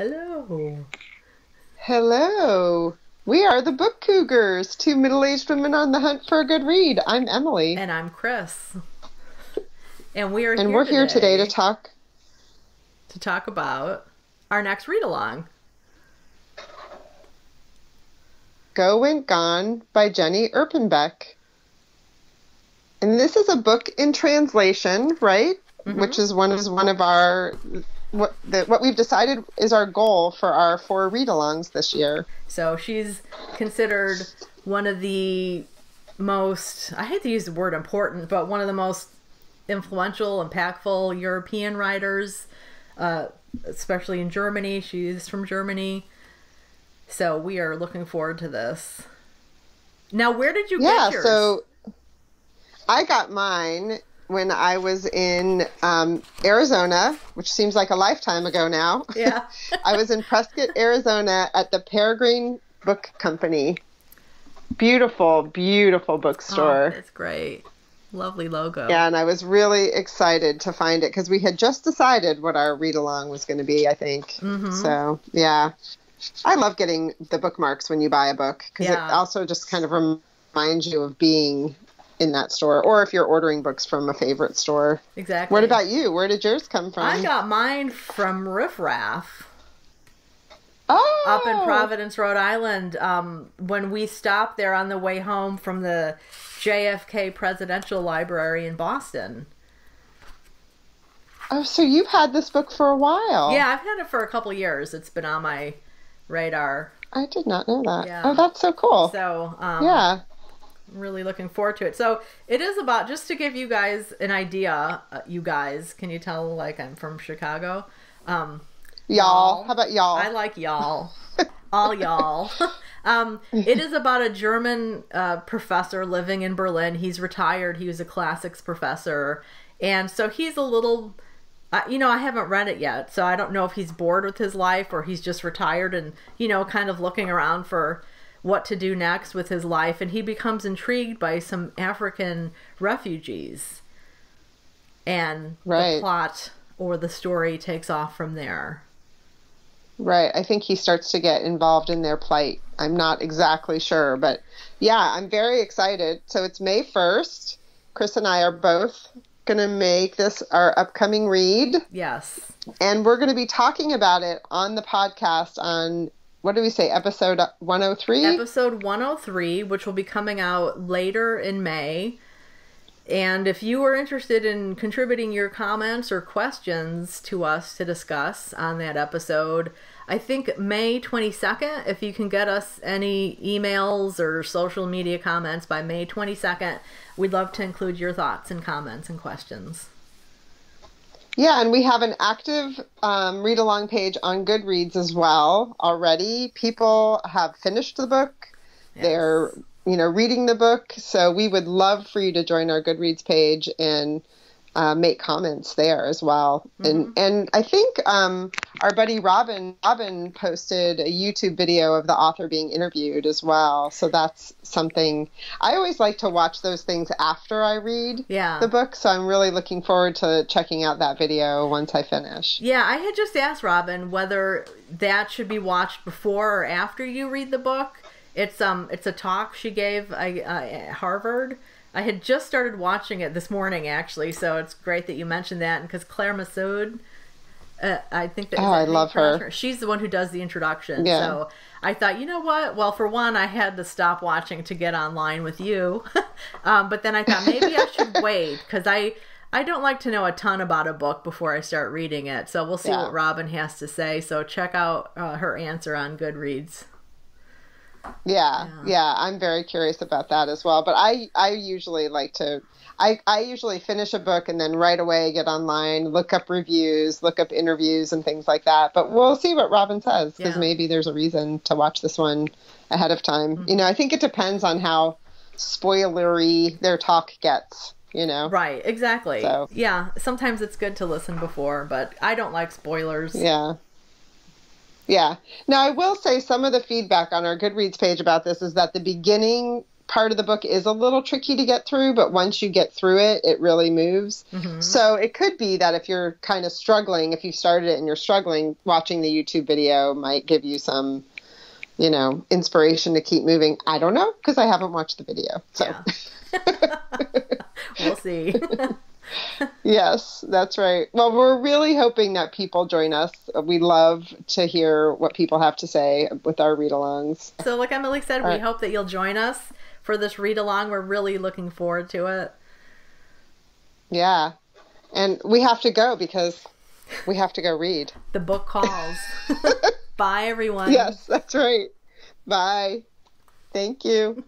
Hello. Hello. We are the Book Cougars, two middle aged women on the hunt for a good read. I'm Emily. And I'm Chris. And we are and here we're here today to talk. to talk about our next read along. Go Went Gone by Jenny Erpenbeck. And this is a book in translation, right? Which is one is one of our what the, what we've decided is our goal for our four read-alongs this year. So she's considered one of the most, I hate to use the word important, but one of the most influential, impactful European writers, uh, especially in Germany. She's from Germany. So we are looking forward to this. Now, where did you Yeah, get yours? Yeah, so I got mine when I was in um, Arizona, which seems like a lifetime ago now. Yeah. I was in Prescott, Arizona at the Peregrine Book Company. Beautiful, beautiful bookstore. Oh, it's great. Lovely logo. Yeah, and I was really excited to find it because we had just decided what our read along was going to be, I think. Mm-hmm. So, yeah. I love getting the bookmarks when you buy a book because Yeah. it also just kind of reminds you of being in that store or if you're ordering books from a favorite store. Exactly. What about you? Where did yours come from? I got mine from Riff Raff. oh, up in Providence, Rhode Island, um, when we stopped there on the way home from the JFK Presidential Library in Boston. Oh, so you've had this book for a while. Yeah, I've had it for a couple years. It's been on my radar. I did not know that. Yeah. Oh, that's so cool. So, um, yeah. Really looking forward to it. So, it is about, just to give you guys an idea, uh, you guys, can you tell, like, I'm from Chicago? Um, Y'all. How about y'all? I like y'all. All y'all. um, it is about a German uh, professor living in Berlin. He's retired. He was a classics professor. And so he's a little, uh, you know, I haven't read it yet. So I don't know if he's bored with his life or he's just retired and, you know, kind of looking around for what to do next with his life. And he becomes intrigued by some African refugees. And Right. the plot or the story takes off from there. Right. I think he starts to get involved in their plight. I'm not exactly sure, but yeah, I'm very excited. So it's May 1st. Chris and I are both going to make this our upcoming read, Yes. and we're going to be talking about it on the podcast on what do we say, episode 103? episode 103, which will be coming out later in May. And if you are interested in contributing your comments or questions to us to discuss on that episode, I think May 22nd, if you can get us any emails or social media comments by May 22nd, we'd love to include your thoughts and comments and questions. Yeah, and we have an active um, read along page on Goodreads as well already. People have finished the book. They're, you know, reading the book. So we would love for you to join our Goodreads page and uh, make comments there as well. And and I think um, our buddy Robin Robin posted a YouTube video of the author being interviewed as well. So that's something I always like to watch those things after I read Yeah. the book. So I'm really looking forward to checking out that video once I finish. Yeah, I had just asked Robin whether that should be watched before or after you read the book. It's um, it's a talk she gave uh, at Harvard. I had just started watching it this morning, actually, so it's great that you mentioned that. Because Claire Messud, uh, I think that. Oh, I love her. She's the one who does the introduction. Yeah. So I thought, you know what? Well, for one, I had to stop watching to get online with you, um, but then I thought maybe I should wait because I. I don't like to know a ton about a book before I start reading it, so we'll see Yeah. what Robin has to say. So check out uh, her answer on Goodreads. Yeah, yeah, I'm very curious about that as well. But I, I usually like to, I, I usually finish a book and then right away get online, look up reviews, look up interviews and things like that. But we'll see what Robin says because Yeah. maybe there's a reason to watch this one ahead of time. You mm-hmm. know, I think it depends on how spoilery their talk gets. You know, Right, exactly. So- Yeah, sometimes it's good to listen before, but I don't like spoilers. Yeah. Yeah. Now, I will say some of the feedback on our Goodreads page about this is that the beginning part of the book is a little tricky to get through, but once you get through it, it really moves. Mm-hmm. So it could be that if you're kind of struggling, if you started it and you're struggling, watching the YouTube video might give you some, you know, inspiration to keep moving. I don't know because I haven't watched the video. So. Yeah. we'll see. yes, that's right. Well, we're really hoping that people join us. We love to hear what people have to say with our read alongs. so, like Emily said, we right. hope that you'll join us for this read along. We're really looking forward to it. Yeah. And we have to go because we have to go read. The book calls. Bye, everyone. Yes, that's right. Bye. Thank you.